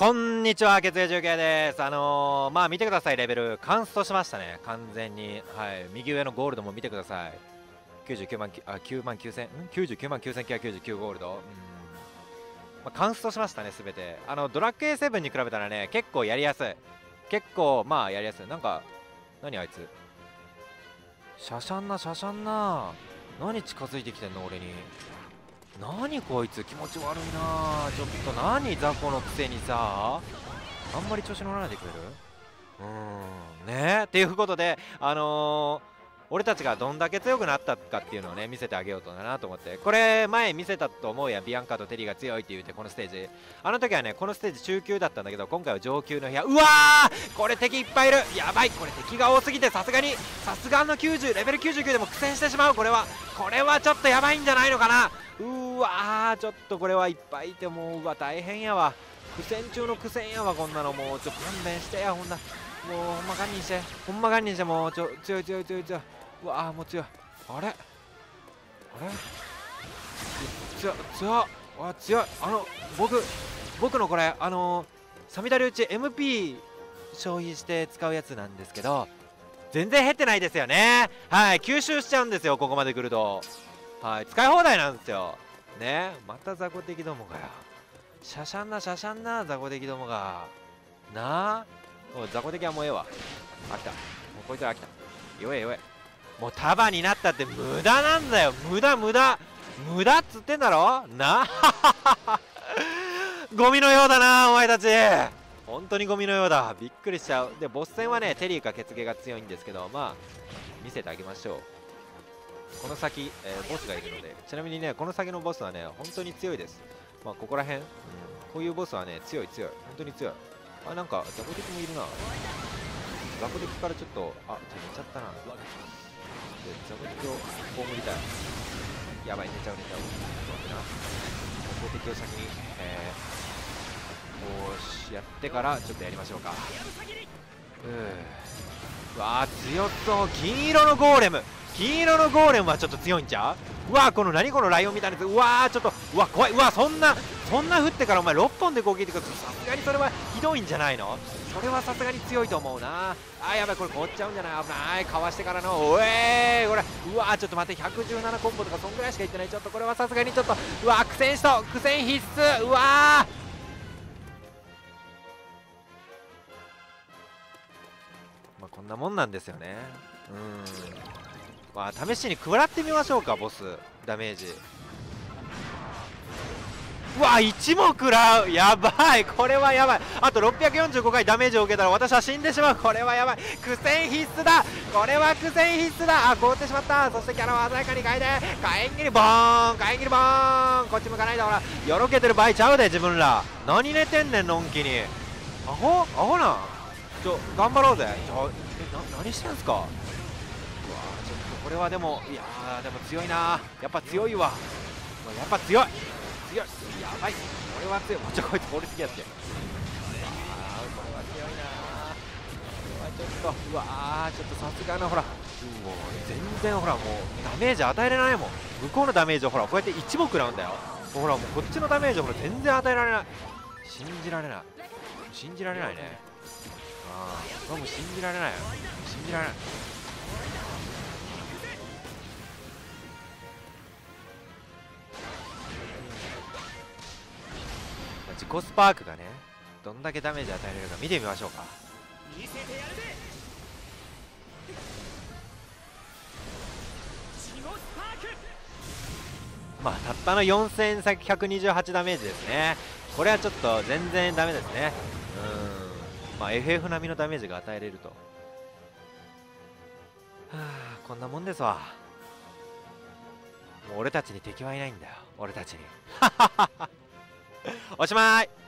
こんにちは、血液中継です。あのー、まあ見てください、レベル、カンストしましたね、完全に。はい、右上のゴールドも見てください。99万、あ、9万9000、ん ?99 万9999ゴールド。うん。まあ、カンストしましたね、すべて。あの、ドラッグ A7 に比べたらね、結構やりやすい。結構、まあやりやすい。なんか、何あいつ？シャシャンな、シャシャンな。何近づいてきてんの、俺に？何こいつ気持ち悪いなちょっと何？雑魚のくせにさあ。んまり調子乗らないでくれる？うん。ね。っていうことであのー俺たちがどんだけ強くなったかっていうのをね見せてあげようとだなと思って。これ前見せたと思うやビアンカとテリーが強いって言ってこのステージ。あの時はねこのステージ中級だったんだけど今回は上級の部屋うわー!これ敵いっぱいいる!やばい!これ敵が多すぎてさすがにさすがの90レベル99でも苦戦してしまうこれは。これはちょっとやばいんじゃないのかな。うわーちょっとこれはいっぱいいてもううわ大変やわ。苦戦中の苦戦やわこんなの。もうちょっと勘弁してやほんな。もうほんま堪忍して。ほんま堪忍して。もうちょ強い強い強い強い。うわあもう強い。あれ？あれ？強い強いあ強い。あの僕僕のこれあのー、サミダリ打ち MP 消費して使うやつなんですけど全然減ってないですよね。はい吸収しちゃうんですよここまで来ると。はい使い放題なんですよ。ねまた雑魚敵どもが。よシャシャンなシャシャンな雑魚敵どもが。なあ？お雑魚敵はもうええわ。飽きた。もうこいつは飽きた。弱え弱え。もう束になったって無駄なんだよ。無駄無駄。無駄っつってんだろ？な。ゴミのようだなお前たち。本当にゴミのようだ。びっくりしちゃう。でボス戦はねテリーか血芸が強いんですけどまあ見せてあげましょう。この先、えー、ボスがいるので。ちなみにねこの先のボスはね本当に強いです。まあここら辺、うん、こういうボスはね強い強い。本当に強い。あなんかザコ敵もいるな。ザコ敵からちょっとあちょっと寝ちゃったな。でザコ敵を葬りたいやばい寝ちゃう寝ちゃうちょっと待ってなザコ敵を先にえー、こうしやってからちょっとやりましょうか。うーわあ強そう銀色のゴーレム。黄色のゴーレムはちょっと強いんちゃう？うわこの何このライオンみたいなやつ。うわーちょっとうわ怖い。うわそんなそんな降ってからお前6本で攻撃ってことさすがにそれはひどいんじゃないの？それはさすがに強いと思うな。あやばいこれ凍っちゃうんじゃない？危ない。かわしてからの。おえーこれ。うわちょっと待って117コンボとかそんぐらいしかいってない。ちょっとこれはさすがにちょっと。うわ苦戦しと苦戦必須。うわまあこんなもんなんですよね。うん。まあ試しに食らってみましょうかボス。ダメージ。うわ1も食らう。やばい。これはやばい。あと645回ダメージを受けたら私は死んでしまう。これはやばい。苦戦必須だ。これは苦戦必須だ。あ凍ってしまった。そしてキャラを鮮やかに変えて火炎切りボーン。火炎切りボーン。こっち向かないでほらよろけてる場合ちゃうで自分ら。何寝てんねんのんきに。アホ？アホな？んちょ頑張ろうぜ。ちょえな何してんすか？うわちょっとこれはでもいやでも強いな。やっぱ強いわ。やっぱ強い。強い。やばい。これは強い。もうちょこいつ通り過ぎやって。ああこれは強いなこれはちょっとうわちょっとさすがなほらもう全然ほらもうダメージ与えれないもん。向こうのダメージをほらこうやって一目食らうんだよ。ほらもうこっちのダメージをほら全然与えられない信じられない。信じられないね。ああもう信じられない信じられない。自己スパークがねどんだけダメージ与えられるか見てみましょうか。まあたったの4000先128ダメージですね。これはちょっと全然ダメですね。うん。まあ FF 並みのダメージが与えれると。はあこんなもんですわ。もう俺たちに敵はいないんだよ。俺たちに。ハハハハおしまい。